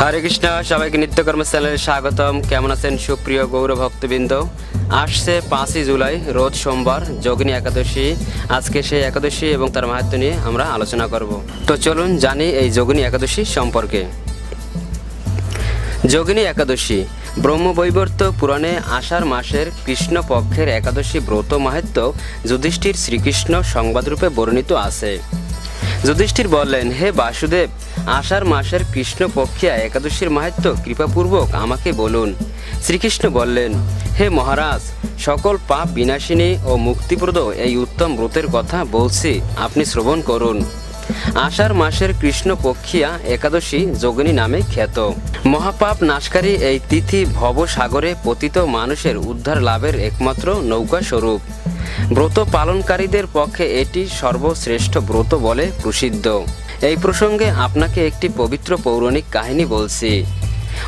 হরে কৃষ্ণ, সবাইকে নিত্যকর্ম চ্যানেলে স্বাগতম। কেমন আছেন সুপ্রিয় গৌর ভক্তবৃন্দ? আসছে পাঁচই জুলাই, রোজ সোমবার, যোগিনী একাদশী। আজকে সেই একাদশী এবং তার মাহাত্ম নিয়ে আমরা আলোচনা করব। তো চলুন জানি এই যোগিনী একাদশী সম্পর্কে। যোগিনী একাদশী, ব্রহ্মবৈবর্ত পুরাণে আষাঢ় মাসের কৃষ্ণপক্ষের একাদশী ব্রত মাহাত্ম যুধিষ্ঠির শ্রীকৃষ্ণ সংবাদরূপে বর্ণিত আছে। যুধিষ্ঠির বললেন, হে বাসুদেব, আষাঢ় মাসের কৃষ্ণপক্ষিয়া একাদশীর মাহাত্ম কৃপাপূর্বক আমাকে বলুন। শ্রীকৃষ্ণ বললেন, হে মহারাজ, সকল পাপ বিনাশিনী ও মুক্তিপ্রদ এই উত্তম ব্রতের কথা বলছি, আপনি শ্রবণ করুন। আষাঢ় মাসের কৃষ্ণপক্ষিয়া একাদশী যোগিনী নামে খ্যাত। মহাপাপ নাশকারী এই তিথি ভবসাগরে পতিত মানুষের উদ্ধার লাভের একমাত্র নৌকা স্বরূপ ব্রত পালনকারীদের পক্ষে এটি সর্বশ্রেষ্ঠ ব্রত বলে প্রসিদ্ধ। এই প্রসঙ্গে আপনাকে একটি পবিত্র পৌরাণিক কাহিনী বলছি।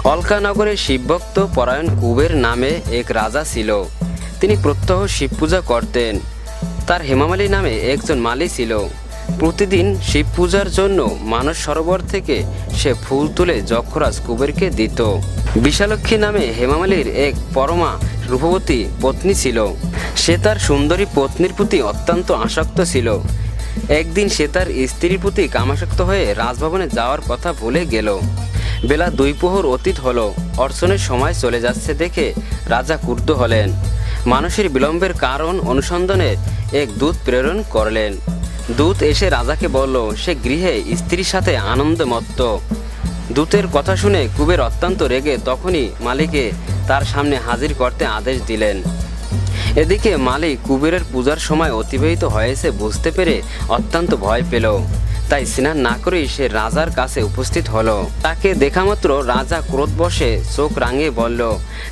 অলকানগরে শিবভক্ত পরায়ণ কুবের নামে এক রাজা ছিল। তিনি প্রত্যহ শিব পূজা করতেন। তার হেমামালী নামে একজন মালি ছিল। প্রতিদিন শিব পূজার জন্য মানস সরোবর থেকে সে ফুল তুলে যক্ষরাজ কুবেরকে দিত। বিশালক্ষী নামে হেমামালির এক পরমা রূপবতী পত্নী ছিল। সে তার সুন্দরী পত্নীর প্রতি অত্যন্ত আসক্ত ছিল। একদিন সে তার স্ত্রীর প্রতি কামাসক্ত হয়ে রাজভবনে যাওয়ার কথা ভুলে গেল। বেলা দুই অতীত হলো, অর্চনের সময় চলে যাচ্ছে দেখে রাজা ক্রুদ্ধ হলেন। মানুষের বিলম্বের কারণ অনুসন্ধানে এক দূত প্রেরণ করলেন। দূত এসে রাজাকে বলল, সে গৃহে স্ত্রীর সাথে আনন্দে মত্ত। দূতের কথা শুনে কুবের অত্যন্ত রেগে তখনই মালিকে তার সামনে হাজির করতে আদেশ দিলেন। এদিকে মালিক কুবেরের পূজার সময় অতিবাহিত হয়েছে বুঝতে পেরে অত্যন্ত ভয় পেল। তাই স্নান না করেই সে রাজার কাছে উপস্থিত হলো। তাকে দেখামাত্র রাজা ক্রোধ বসে চোখ রাঙিয়ে বলল,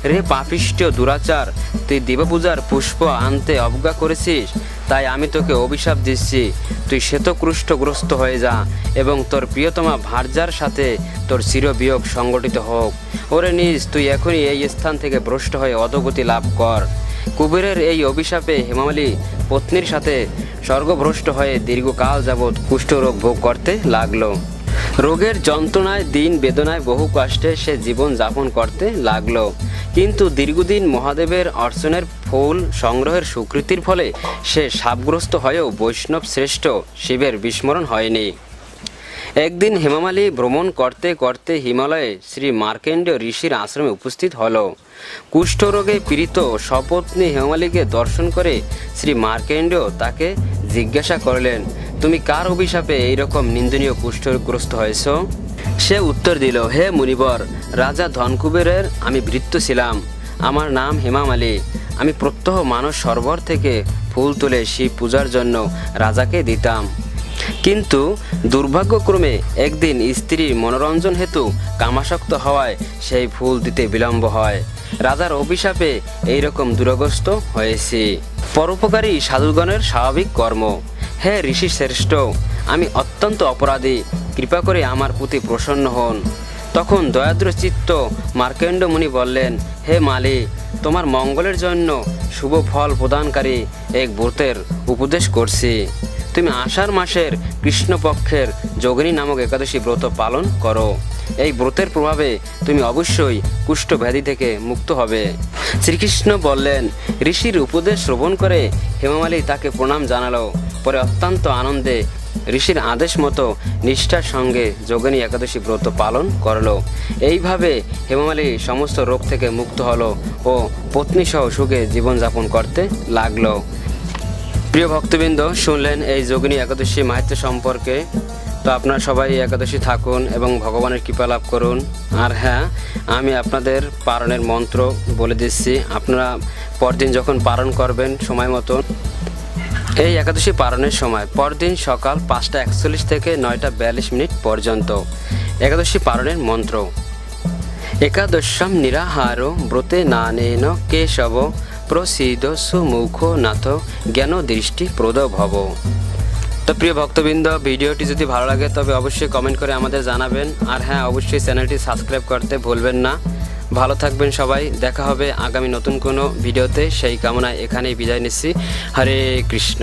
রে পাপিষ্ট দুরাচার, তুই দেবপূজার পুষ্প আনতে অবজ্ঞা করেছিস? তাই আমি তোকে অভিশাপ দিচ্ছি। তুই শ্বেতকৃষ্টগ্রস্ত হয়ে যা এবং তোর প্রিয়তমা ভার্যার সাথে তোর চিরবিয়োগ সংগঠিত হোক। ওরে নিজ, তুই এখনই এই স্থান থেকে ভ্রষ্ট হয়ে অধগতি লাভ কর। কুবেরের এই অভিশাপে হেমামালি পত্নীর সাথে স্বর্গভ্রষ্ট হয়ে দীর্ঘকাল যাবৎ কুষ্ঠরোগ ভোগ করতে লাগল। রোগের যন্ত্রণায়, দিন বেদনায়, বহু কষ্টে সে জীবন যাপন করতে লাগল। কিন্তু দীর্ঘদিন মহাদেবের অর্চনের ফুল সংগ্রহের স্বীকৃতির ফলে সে সাপগ্রস্ত হয়েও বৈষ্ণব শ্রেষ্ঠ শিবের বিস্মরণ হয়নি। একদিন হেমামালি ভ্রমণ করতে করতে হিমালয়ে শ্রী মার্কেন্ড ঋষির আশ্রমে উপস্থিত হলো। কুষ্ঠরোগে পীড়িত সপত্নী হেমামালিকে দর্শন করে শ্রী মার্কেন্ড তাকে জিজ্ঞাসা করলেন, তুমি কার অভিশাপে এইরকম নিন্দনীয় কুষ্ঠগ্রস্ত হয়েছ? সে উত্তর দিল, হে মুনিবর, রাজা ধনকুবেরের আমি বৃত্ত ছিলাম। আমার নাম হেমামালি। আমি প্রত্যহ মানস সরোবর থেকে ফুল তুলে শিব পূজার জন্য রাজাকে দিতাম। কিন্তু দুর্ভাগ্যক্রমে একদিন স্ত্রীর মনোরঞ্জন হেতু কামাসক্ত হওয়ায় সেই ফুল দিতে বিলম্ব হয়। রাজার অভিশাপে এইরকম দুরগ্রস্ত হয়েছি। পরোপকারী সাধুগণের স্বাভাবিক কর্ম। হে ঋষি শ্রেষ্ঠ, আমি অত্যন্ত অপরাধী। কৃপা করে আমার প্রতি প্রসন্ন হন। তখন দয়াদ্র চিত্ত মার্কেন্ড মুনি বললেন, হে মালি, তোমার মঙ্গলের জন্য শুভ ফল প্রদানকারী এক ব্রতের উপদেশ করছি। তুমি আষাঢ় মাসের কৃষ্ণপক্ষের যোগিনী নামক একাদশী ব্রত পালন করো। এই ব্রতের প্রভাবে তুমি অবশ্যই কুষ্ঠ ব্যাধি থেকে মুক্ত হবে। শ্রীকৃষ্ণ বললেন, ঋষির উপদেশ শ্রবণ করে হেমামালি তাকে প্রণাম জানালো। পরে অত্যন্ত আনন্দে ঋষির আদেশ মতো নিষ্ঠার সঙ্গে যোগিনী একাদশী ব্রত পালন করল। এইভাবে হেমামালি সমস্ত রোগ থেকে মুক্ত হলো ও পত্নীসহ সুখে জীবনযাপন করতে লাগল। প্রিয় ভক্তবৃন্দ, শুনলেন এই যোগিনী একাদশী মাহাত্ম সম্পর্কে। তো আপনারা সবাই একাদশী থাকুন এবং ভগবানের কৃপা লাভ করুন। আর হ্যাঁ আমি আপনাদের পারণের মন্ত্র বলে দিচ্ছি। আপনারা পরদিন যখন পালন করবেন সময় মতো, এই একাদশী পালনের সময় পরদিন সকাল পাঁচটা একচল্লিশ থেকে নয়টা বিয়াল্লিশ মিনিট পর্যন্ত একাদশী পালনের মন্ত্র। একাদশম নিরাহার ব্রতে নানেন কেশব প্রসিদ সুমুখ নাথ জ্ঞান দৃষ্টি প্রদ ভব তো প্রিয় ভক্তবৃন্দ, ভিডিওটি যদি ভালো লাগে, তবে অবশ্যই কমেন্ট করে আমাদের জানাবেন। আর হ্যাঁ অবশ্যই চ্যানেলটি সাবস্ক্রাইব করতে ভুলবেন না। ভালো থাকবেন সবাই, দেখা হবে আগামী নতুন কোনো ভিডিওতে। সেই কামনায় এখানেই বিদায় নিচ্ছি। হরে কৃষ্ণ।